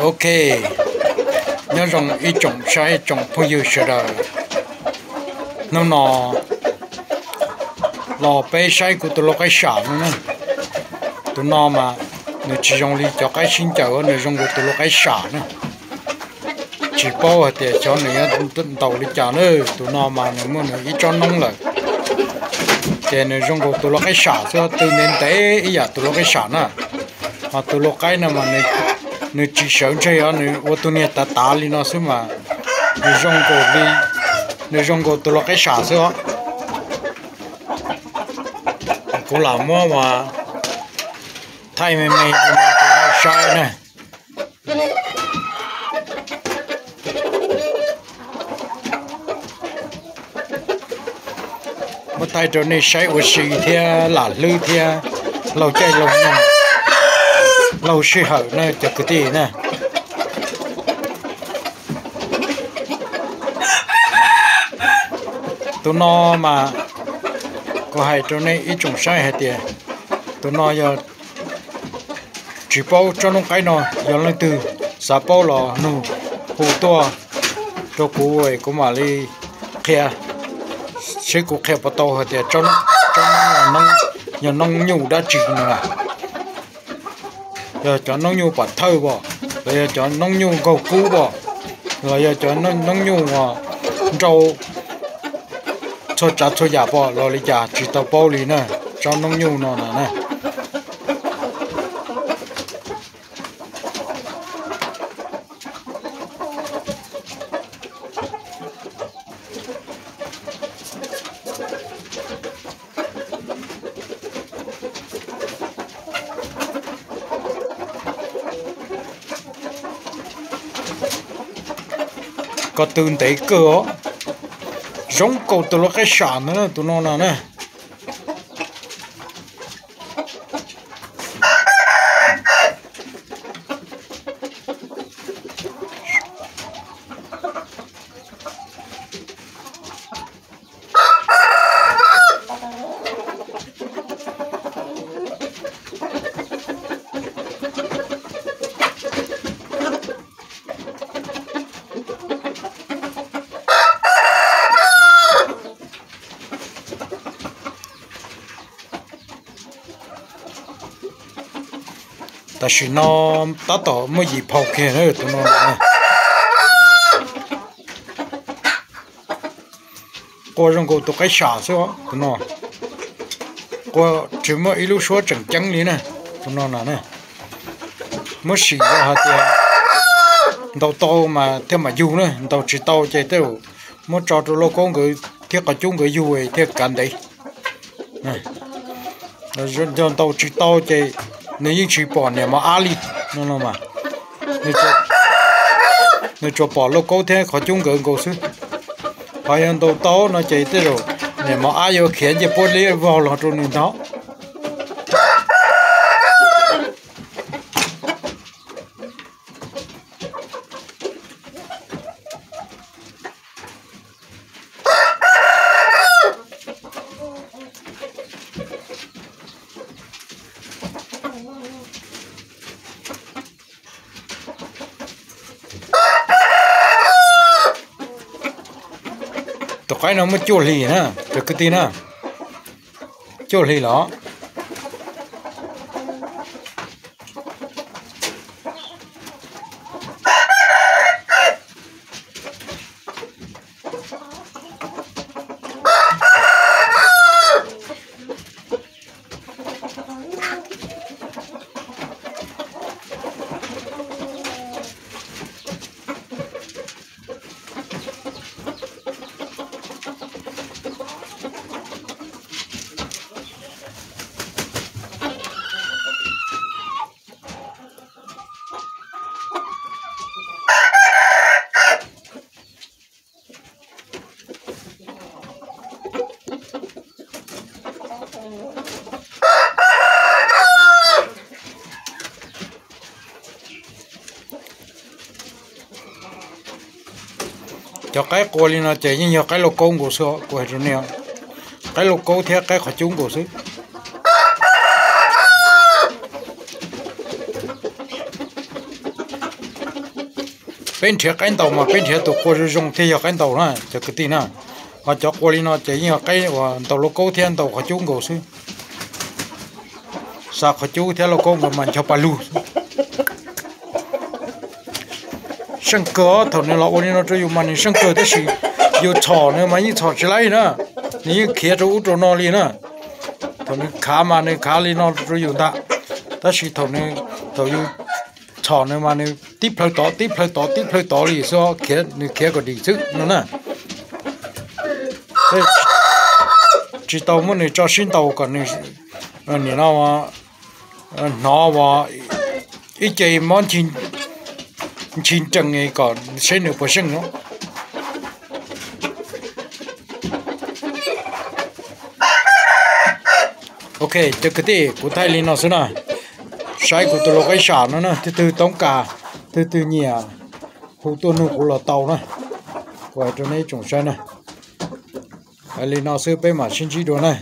ok. Nhớ rằng ý trồng sai trồng phong yêu sợ đời. Nó nọ. Lò bê sai của tôi lo cái sản nữa tôi nó mà nó chỉ dùng đi cho cái sinh chào nó dùng của tôi lo cái sản nữa chỉ bao thì cho người tận tàu đi chả nữa. Tôi nó mà nó muốn nó ít cho nông lại thì nó dùng của tôi lo cái sản cho từ nên tới ý dạ giờ tôi lo cái sản à mà tôi lo cái nào mà nó nếu chỉ sống chơi ở nếu ô tô này ta ta đi nó xíu mà. Nếu dùng cổ đi nếu dùng cổ tôi lo cái xả xíu cũng làm mua mà. Thay mày mày mà sai này một tay chỗ nên sai của sĩ thì là lư thì lâu chạy lâu nè lâu sĩ hậu nè cho cái gì nè? Tụi nó mà có hai chỗ này ít trồng sai hết tiền tụi nó giờ chỉ bao cho nó cái nó giờ lên từ xã bao lò nụ hồ to, cho cú ấy cũng mà đi kia sẽ cú kia bắt đầu hết tiền cho nó cho nó là nông, giờ nông nhu đã chỉ nữa giờ cho nông nhu bật thơ bỏ giờ cho nông nhu cầu cú bò. Rồi giờ cho nông nông nhu mà rau. Cho chặt cho giả bò rồi lấy giả chỉ tao bao lì nè. Cho nông nhu nó nè. Có tương tế cơ, giống cầu tôi lo cái sản nữa tụi nó nào nè ta chỉ nó ta tỏ mới gì phao kia nữa tụi nó nè cô rằng cô tụi cái xả số tụi nó cô chỉ mới ít lúc số chẳng chẳng lý nè tụi nó nè nè mới xỉ ra hạt thì đầu to mà theo mà du nữa đầu chỉ to chạy tới mới cho tụi nó con người thiết cả chúng người du về thiết cảnh đấy nè rồi đầu chỉ to chạy nếu như chỉ bỏ nè mà ali nó nó mà. Nếu cho nếu cho bỏ lô câu thế khó chung gần cầu sư phải ăn đồ to nó chạy tới rồi. Nè mà ai vô khiến cho bố lý, vào là trong nền cái nó mới chua lì nè được cái tin nè. Chua lì đó cho cái cô lên nó chạy nhưng như cái lô công của số của rồi nè cái lô câu theo cái khó chúng của số bên thiệt cái tàu mà bên thiệt tụ cô rồi dùng thì cái tàu này cho cái tin nè họ cho cô lên nó chạy như cái và tàu lô câu theo tàu họ chúng của sư sao họ chú theo lô công mà mình cho palu sân cờ thằng này là ôn nó cho dùng mà này. Sang cờ thế gì yêu chó mà như chó chỉ lại nữa. Như kia cho út cho nó đi nữa. Thằng này khá mà này, khá đi nó cho dùng ta. Ta chỉ thằng này thằng yêu chó nữa mà này. Tiếp lời tỏ, tiếp lời tỏ, tiếp lời tỏ đi so kia này kia có đi chứ nữa nè. Chỉ tàu muốn này cho xin tàu còn này này nó mà nó mà ít chơi món chín chín trăng ấy còn sẽ nửa bớt sinh nữa. Ok cho cái gì của thái linh nó xí nào. Sai của tôi lo cái sản nó nè. Từ từ tống cả. Từ từ nhẹ hồ tôi nó của là tàu nè. Quay cho nên chúng sai nè. Thái linh nó xưa bên mà xin chỉ đồ này